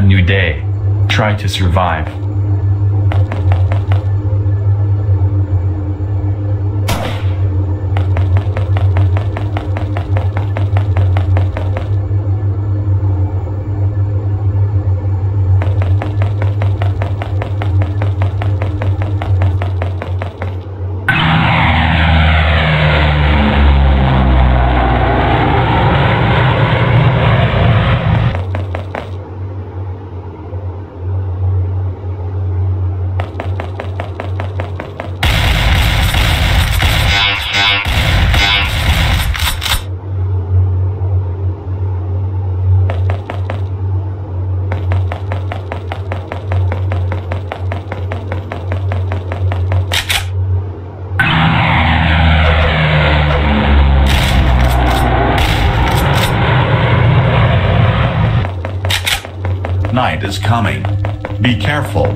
new day. Try to survive. Night is coming. Be careful.